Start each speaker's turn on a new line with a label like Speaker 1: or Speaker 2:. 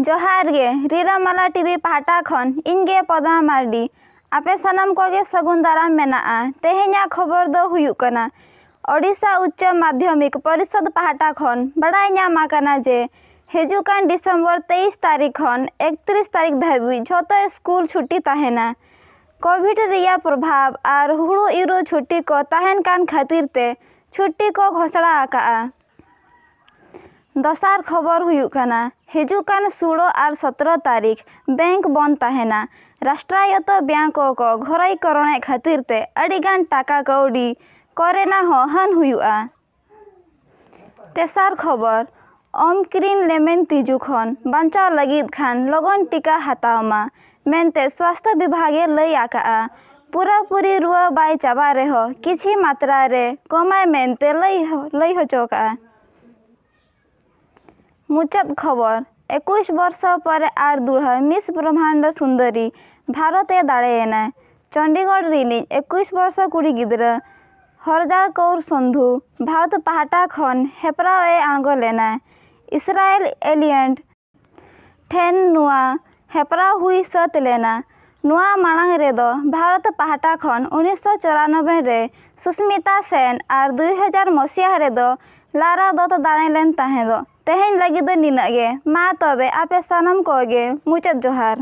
Speaker 1: जोहार गे रीरामला टीवी पाटा खन इनगे पदमा मार्डी। आपे सनम को गे सगुन दाराम मेना तेहेना खबर दो हुयु कना। ओडिसा उच्च माध्यमिक परिषद पाटा खन बडाइना माकना जे। हेजुकान डिसेंबर तेईस तारीख खन 31 तारीख धाबी, जत स्कूल छुट्टी ताहेना। कोविड रिया प्रभाव आर हुळु इरो छुट्टी को ताहेन कान खातिर ते छुट्टी को घोषणा आका दसार खबर हुयु कना। ᱦᱤᱡᱩᱜ ᱠᱟᱱ ᱥᱳᱞᱳ ᱟᱨ ᱥᱚᱛᱨᱚ ᱛᱟᱹᱨᱤᱠᱷ ᱵᱮᱝᱠ ᱵᱚᱱᱫ ᱛᱟᱦᱮᱱᱟ ᱨᱟᱥᱴᱨᱟᱭᱚᱛᱛᱚ ᱵᱮᱝᱠ ᱠᱚ ᱜᱷᱳᱨᱟᱭᱠᱚᱨᱚᱱᱮᱫ ᱠᱷᱟᱹᱛᱤᱨ ᱛᱮ ᱟᱹᱰᱤᱜᱟᱱ ᱴᱟᱠᱟ ᱠᱟᱹᱣᱰᱤ ᱠᱚᱨᱮᱱᱟᱜ ᱦᱚᱸ ᱦᱟᱹᱱ ᱦᱩᱭᱩᱜᱼᱟ ᱛᱮᱥᱟᱨ ᱠᱷᱚᱵᱚᱨ ᱚᱢᱠᱨᱤᱱ ᱞᱮᱢᱮᱧ ᱛᱤᱡᱩ ᱠᱷᱚᱱ ᱵᱟᱧᱪᱟᱣ ᱞᱟᱹᱜᱤᱫ ᱠᱷᱟᱱ ᱞᱚᱜᱚᱱ ᱴᱤᱠᱟ ᱦᱟᱛᱟᱣ ᱢᱟ ᱢᱮᱱᱛᱮ ᱥᱣᱟᱥᱛᱷᱚ ᱵᱤᱵᱷᱟᱜᱮ ᱞᱟᱹᱭ ᱟᱠᱟᱜᱼᱟ ᱯᱩᱨᱟᱹᱯᱩᱨᱤ ᱨᱩᱣᱟᱹ ᱵᱟᱭ ᱪᱟᱵᱟ ᱨᱮᱦᱚᱸ ᱠᱤᱪᱷᱤ ᱢᱟᱛᱨᱟ ᱨᱮ ᱠᱚᱢᱟᱭ ᱢᱮᱱᱛᱮ ᱞᱟᱹᱭ ᱦᱚᱪᱚ ᱠᱟᱜᱼᱟ মুচাত খবর। একুশ বর্ষ পরে আর দুড়হ মিস ব্রহ্মাণ্ড সুন্দরী, ভারতে দাঁড়িয়ে না চণ্ডীগড় রিলিজ একুশ বর্ষ কুড়ি গিদ্র। হরজার কৌর সন্ধু, ভারত পাহাটা খন হেপরাওয়ে এ না ইসরায়েল এলিয়েন্ট ঠেন নুয়া হেপরা হুই সত লেনা। নুয়া মাড়াং রেদ ভারত পাহাটা খন উনিশশো চৌরানব্বই রে। সুস্মিতা সেন আর দুই হাজার মসিয়া রেদ লারা দত দাঁড়াইলেন তাহেদ ᱛᱮᱦᱮᱧ ᱞᱟᱹᱜᱤᱫ ᱫᱚ ᱱᱤᱱᱟᱹᱜ ᱜᱮ ᱢᱟ ᱛᱚᱵᱮ ᱟᱯᱮ ᱥᱟᱱᱟᱢ ᱠᱚᱜᱮ ᱢᱩᱪᱟᱹᱫ ᱡᱚᱦᱟᱨ